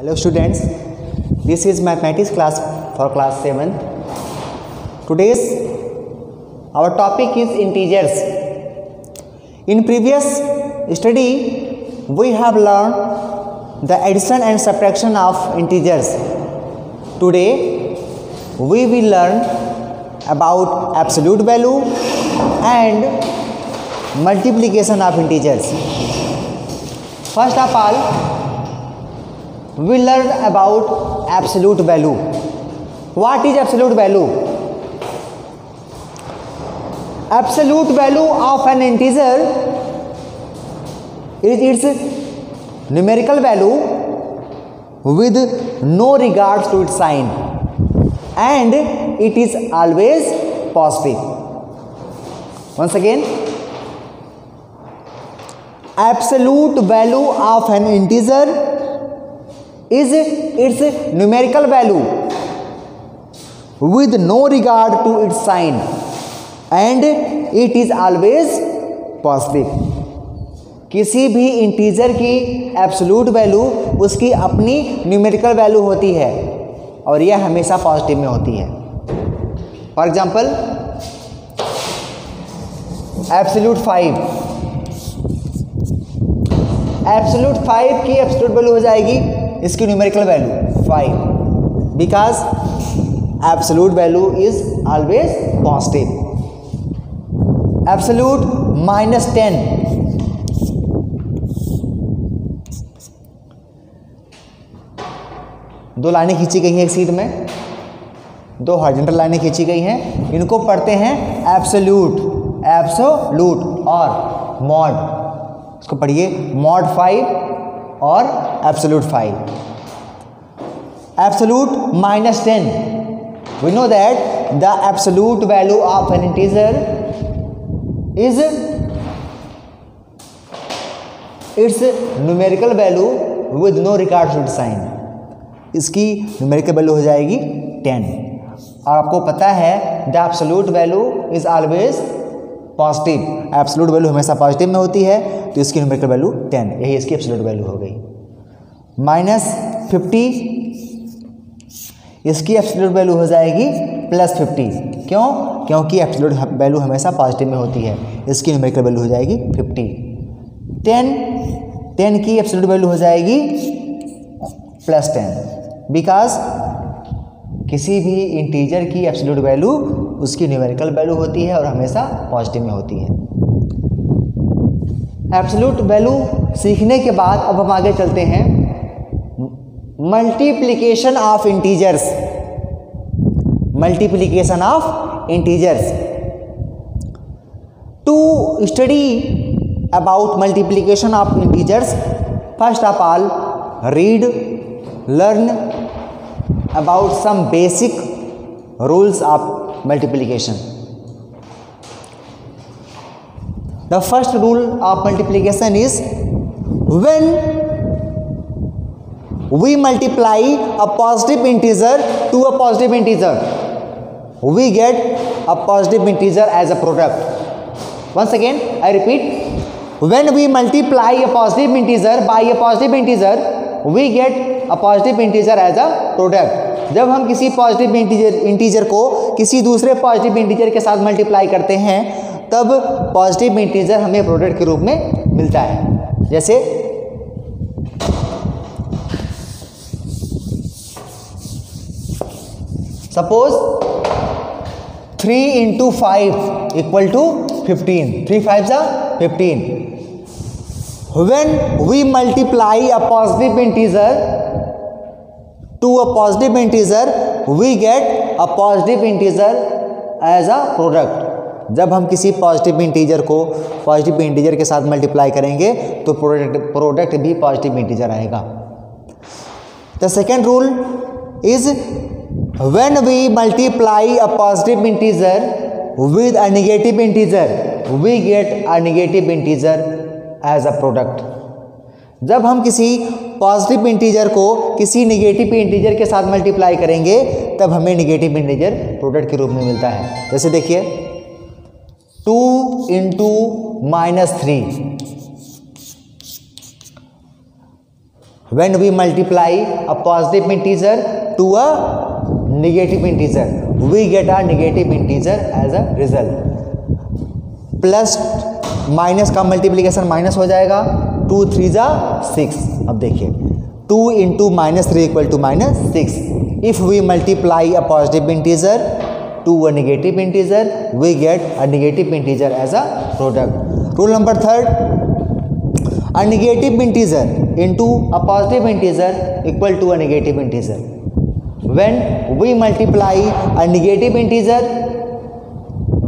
Hello students, this is mathematics class for class 7. Today's our topic is integers. In previous study we have learned the addition and subtraction of integers. Today we will learn about absolute value and multiplication of integers. First of all we learned about absolute value. What is absolute value? Absolute value of an integer is its numerical value with no regards to its sign and it is always positive. Once again, absolute value of an integer is its numerical value with no regard to its sign and it is always positive किसी भी integer की absolute value उसकी अपनी numerical value होती है और यह हमेशा पॉजिटिव में होती है for example absolute five absolute five की एब्सोल्यूट वैल्यू हो जाएगी इसकी numerical value five because absolute value is always positive absolute minus ten दो लाइनें खींची गई हैं एक सीट में दो हॉर्जेंटल लाइनें खींची गई हैं इनको पढ़ते हैं एब्सोल्यूट एब्सोल्यूट और मॉड इसको पढ़िए मॉड फाइव और absolute five absolute minus ten we know that the absolute value of an integer is its numerical value with no record should sign इसकी न्यूमेरिकल वैल्यू हो जाएगी टेन और आपको पता है the absolute value is always positive absolute value हमेशा positive में होती है तो इसकी न्यूमेरिकल वैल्यू टेन यही इसकी एब्सोलूट वैल्यू हो गई माइनस फिफ्टी इसकी एब्सोलूट वैल्यू हो जाएगी प्लस फिफ्टी क्यों क्योंकि एब्सोलूट वैल्यू हमेशा पॉजिटिव में होती है इसकी न्यूमेरिकल वैल्यू हो जाएगी फिफ्टी टेन टेन की एब्सोलूट वैल्यू हो जाएगी प्लस टेन बिकॉज किसी भी इंटीजर की एब्सोलूट वैल्यू उसकी न्यूमेरिकल वैल्यू होती है और हमेशा पॉजिटिव में होती है एब्सोल्यूट वैल्यू सीखने के बाद अब हम आगे चलते हैं multiplication of integers multiplication of integers to study about multiplication of integers first of all read learn about some basic rules of multiplication the first rule of multiplication is when we multiply a positive integer to a positive integer we get a positive integer as a product once again i repeat when we multiply a positive integer by a positive integer we get a positive integer as a product जब हम किसी positive integer integer को किसी दूसरे positive integer के साथ multiply करते हैं तब पॉजिटिव इंटीजर हमें प्रोडक्ट के रूप में मिलता है जैसे suppose three into five equal to fifteen three five सा fifteen when we multiply a positive integer to a positive integer we get a positive integer as a product जब हम किसी पॉजिटिव इंटीजर को पॉजिटिव इंटीजर के साथ multiply करेंगे तो product product भी पॉजिटिव इंटीजर आएगा the second rule is when we multiply a positive integer with a negative integer we get a negative integer as a product जब हम किसी पॉजिटिव इंटीजर को किसी निगेटिव इंटीजर के साथ मल्टीप्लाई करेंगे तब हमें निगेटिव इंटीजर प्रोडक्ट के रूप में मिलता है जैसे देखिए two into minus three when we multiply a positive integer to a negative integer we get are negative integer as a result plus minus का मल्टीप्लीकेशन माइनस हो जाएगा टू थ्री जा सिक्स अब देखिए two into minus three equal to minus six if we multiply a positive integer to a negative integer we get a negative integer as a product rule number third a negative integer into a positive integer equal to a negative integer when we multiply a negative integer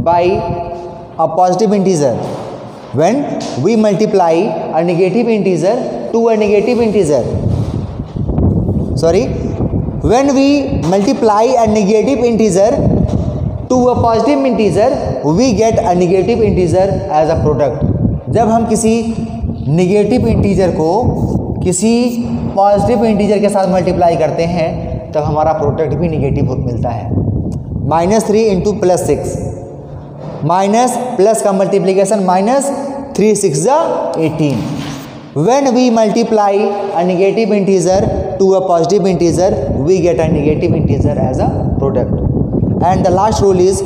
by a positive integer when we multiply a negative integer to a negative integer sorry when we multiply a negative integer to a positive integer we get a negative integer as a product जब हम किसी negative integer को किसी positive integer के साथ multiply करते हैं तब हमारा प्रोडक्ट भी निगेटिव मिलता है minus three into plus six minus plus का multiplication minus three six eighteen when we multiply a negative integer to a positive integer we get a negative integer as a product and the last rule is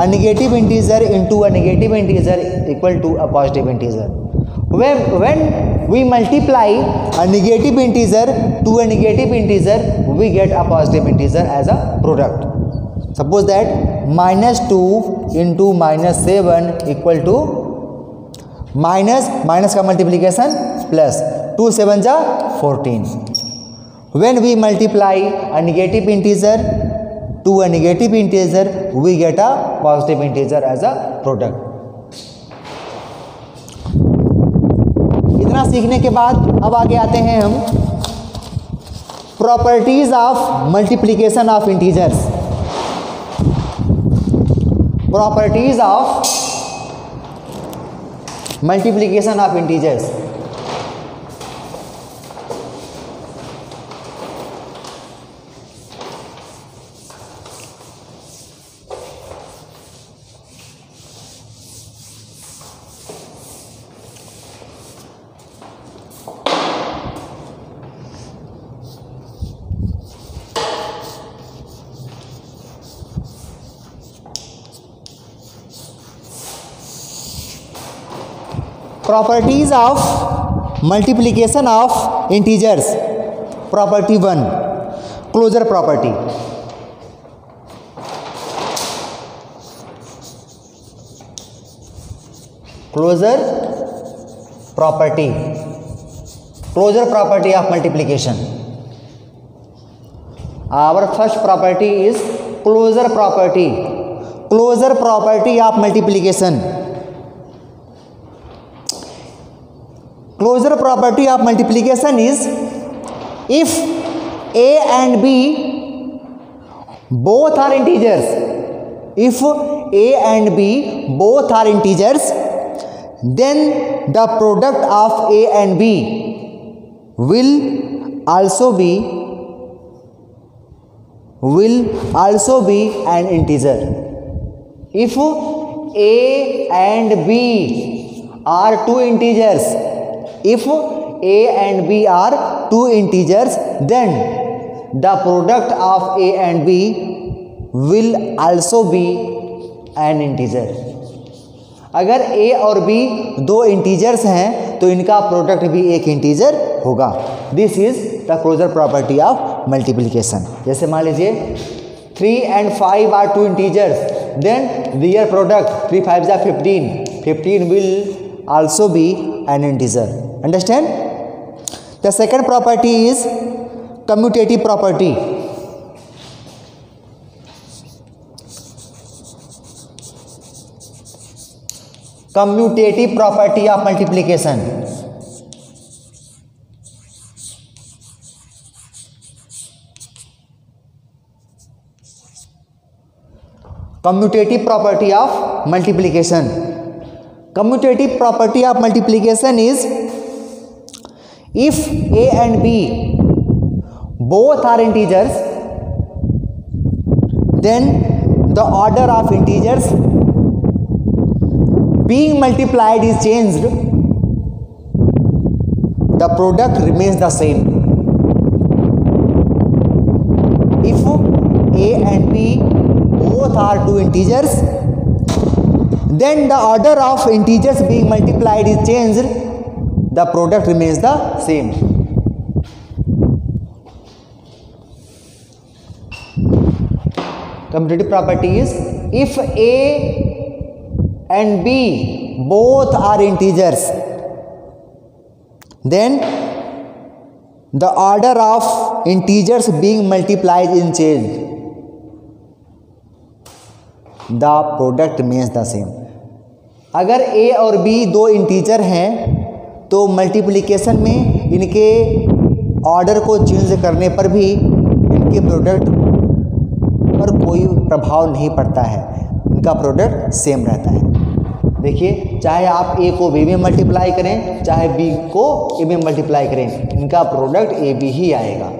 a negative integer into a negative integer equal to a positive integer when we multiply a negative integer to a negative integer we get a positive integer as a product suppose that minus two into minus seven equal to minus minus का multiplication plus two seven जा fourteen when we multiply a negative integer to a negative integer we get a positive integer as a product इतना सीखने के बाद अब आगे आते हैं हम properties of multiplication of integers properties of multiplication of integers Properties of multiplication of integers. Property 1, closure property. Closure property. Closure property of multiplication. Our first property is closure property. Closure property of multiplication. Property of multiplication is if A and B both are integers, if A and B both are integers, then the product of A and B will also be an integer. If A and B are two integers, if A and B are two integers then the product of A and B will also be an integer अगर A और B दो integers हैं तो इनका product भी एक integer होगा this is the closure property of multiplication जैसे मान लीजिए three and five are two integers then their product three five जा fifteen fifteen will also be an integer understand the second property is commutative property commutative property of multiplication commutative property of multiplication commutative property of multiplication is if a and b both are integers then the order of integers being multiplied is changed the product remains the same if a and b both are two integers then the order of integers being multiplied is changed the product remains the same commutative property is if a and b both are integers then the order of integers being multiplied in change the product remains the same अगर a और b दो integer हैं तो multiplication में इनके order को change करने पर भी इनके प्रोडक्ट पर कोई प्रभाव नहीं पड़ता है इनका प्रोडक्ट सेम रहता है देखिए चाहे आप ए को बी में मल्टीप्लाई करें चाहे बी को ए में मल्टीप्लाई करें इनका प्रोडक्ट ए बी ही आएगा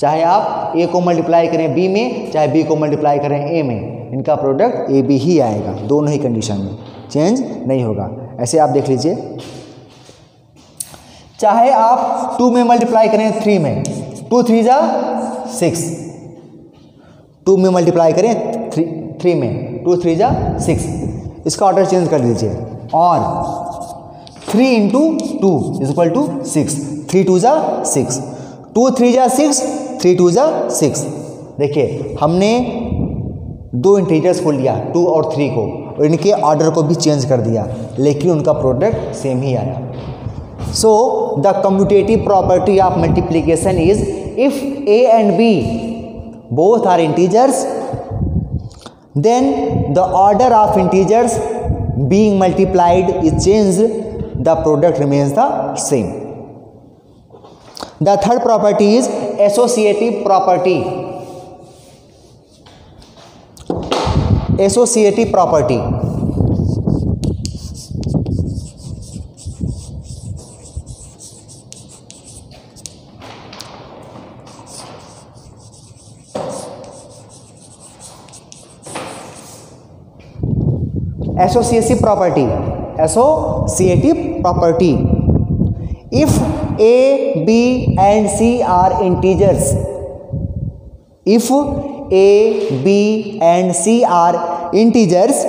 चाहे आप ए को मल्टीप्लाई करें बी में चाहे बी को मल्टीप्लाई करें ए में इनका प्रोडक्ट ए बी ही आएगा दोनों ही कंडीशन में चेंज नहीं होगा ऐसे आप देख लीजिए चाहे आप टू में मल्टीप्लाई करें थ्री में टू थ्री जा सिक्स टू में मल्टीप्लाई करें थ्री थ्री में टू थ्री जा सिक्स इसका ऑर्डर चेंज कर लीजिए और three into two is equal to six three two जा सिक्स टू थ्री जा सिक्स थ्री टू जा सिक्स देखिए हमने दो इंटीजर्स को लिया टू और थ्री को और इनके ऑर्डर को भी चेंज कर दिया लेकिन उनका प्रोडक्ट सेम ही आया so the commutative property of multiplication is if A and B both are integers then the order of integers being multiplied is change the product remains the same the third property is associative property associative property. Associative property, associative property. If A, B and C are integers, if A, B and C are integers,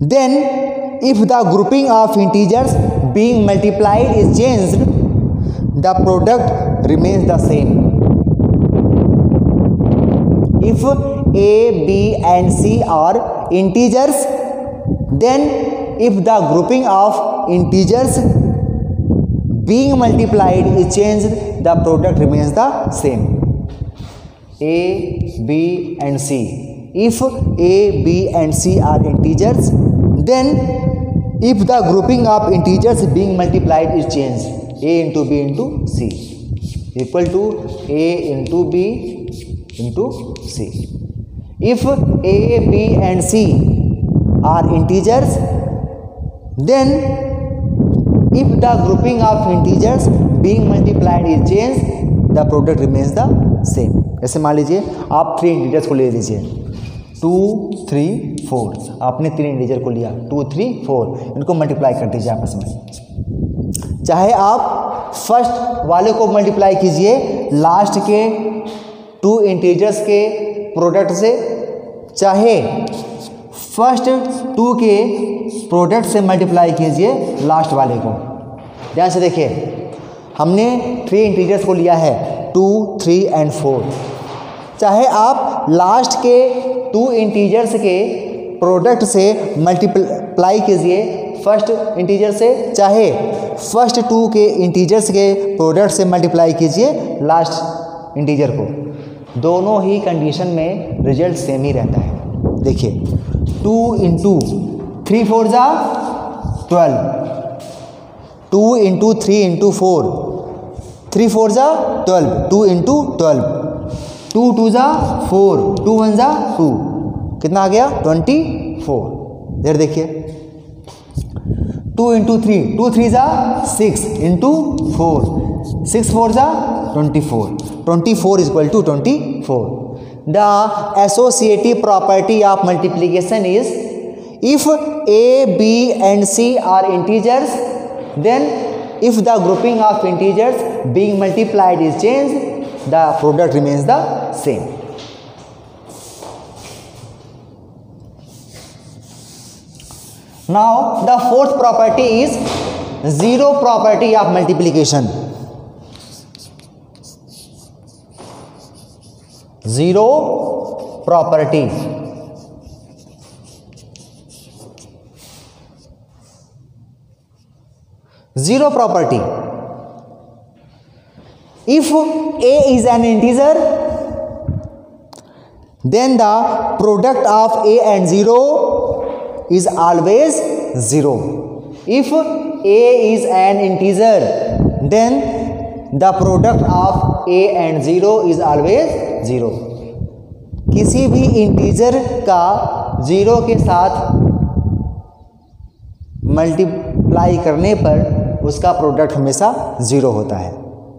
then if the grouping of integers being multiplied is changed, the product remains the same. If A, B and C are integers, then if the grouping of integers being multiplied is changed, the product remains the same. A, B and C. If A, B and C are integers, then if the grouping of integers being multiplied is changed, A into B into C equal to A into B into C. If A, B and C are integers, then if the grouping of integers being multiplied is changed, product remains the same जैसे मान लीजिए आप three integers को ले लीजिए two three four आपने तीन integer को लिया टू थ्री फोर इनको मल्टीप्लाई कर दीजिए आपस में चाहे आप फर्स्ट वाले को मल्टीप्लाई कीजिए लास्ट के टू इंटीजर्स के प्रोडक्ट से चाहे फर्स्ट टू के प्रोडक्ट से मल्टीप्लाई कीजिए लास्ट वाले को ध्यान से देखिए हमने थ्री इंटीजर्स को लिया है टू थ्री एंड फोर चाहे आप लास्ट के टू इंटीजर्स के प्रोडक्ट से मल्टीप्लाई कीजिए फर्स्ट इंटीजर से चाहे फर्स्ट टू के इंटीजर्स के प्रोडक्ट से मल्टीप्लाई कीजिए लास्ट इंटीजर को दोनों ही कंडीशन में रिजल्ट सेम ही रहता है देखिए टू इंटू थ्री फोर ज़ा twelve two into three into four three four ज़ा twelve two into twelve two two ज़ा फोर टू वन ज़ा टू कितना आ गया ट्वेंटी फोर इधर देखिए two into three two three ज़ा six into four six four ज़ा twenty four twenty four is equal to twenty four the associative property of multiplication is if A B and C are integers then if the grouping of integers being multiplied is changed the product remains the same now the fourth property is zero property of multiplication zero property zero property if A is an integer then the product of A and zero is always zero if A is an integer then the product of A and zero is always zero किसी भी integer का zero के साथ multi apply करने पर उसका product हमेशा zero होता है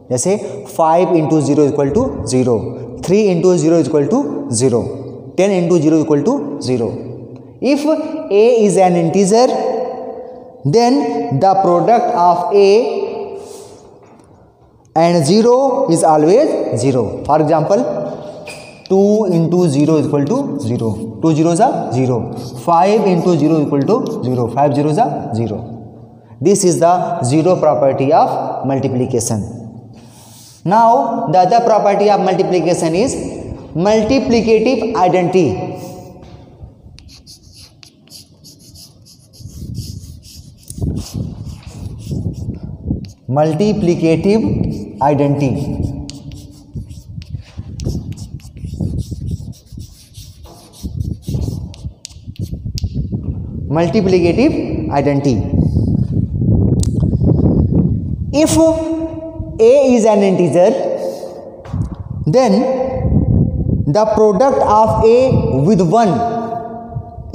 जैसे five into zero equal to zero three into zero equal to zero ten into zero equal to zero if A is an integer then the product of A and zero is always zero for example two into zero equal to zero two zero ज़ा zero five into zero equal to zero five zero ज़ा zero This is the zero property of multiplication. Now the other property of multiplication is multiplicative identity. Multiplicative identity. Multiplicative identity if a is an integer then the product of a with 1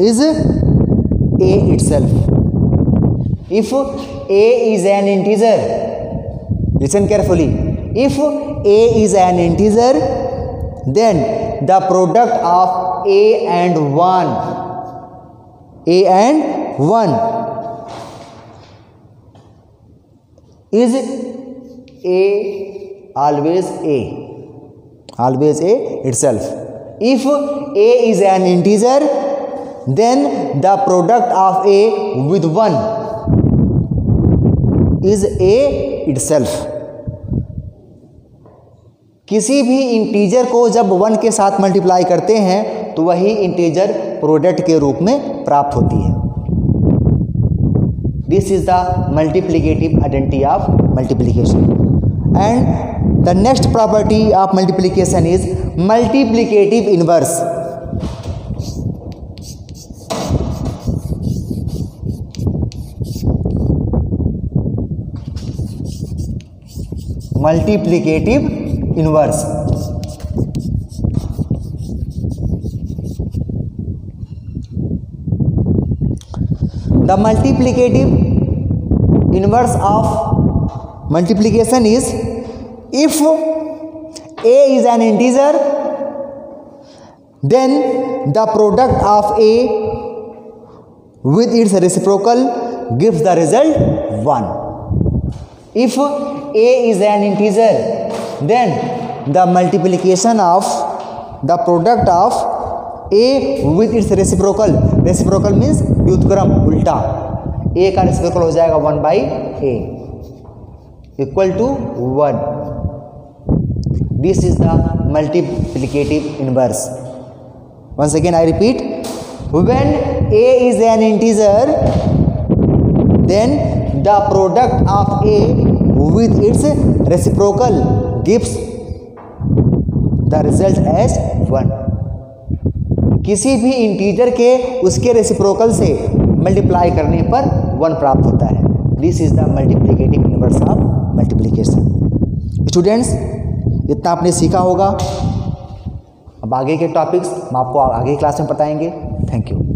is a itself if a is an integer listen carefully if a is an integer then the product of a and 1 a and 1 is A always A always A itself if A is an integer then the product of A with one is itself किसी भी integer को जब one के साथ multiply करते हैं तो वही इंटीजर प्रोडक्ट के रूप में प्राप्त होती है this is the multiplicative identity of multiplication and the next property of multiplication is multiplicative inverse multiplicative inverse the multiplicative inverse of multiplication is if a is an integer then the product of a with its reciprocal gives the result 1 if a is an integer then the multiplication of the product of a with its reciprocal reciprocal means युद्धक्रम उल्टा a का स्पेयरफुल हो जाएगा one by A equal to one this is the multiplicative inverse one second I repeat when A is an integer then the product of A with its reciprocal gift the result as one किसी भी integer के उसके reciprocal से multiply करने पर one प्राप्त होता है this is the multiplicative inverse of multiplication students इतना आपने सीखा होगा अब आगे के टॉपिक्स हम आपको आगे क्लास में बताएंगे थैंक यू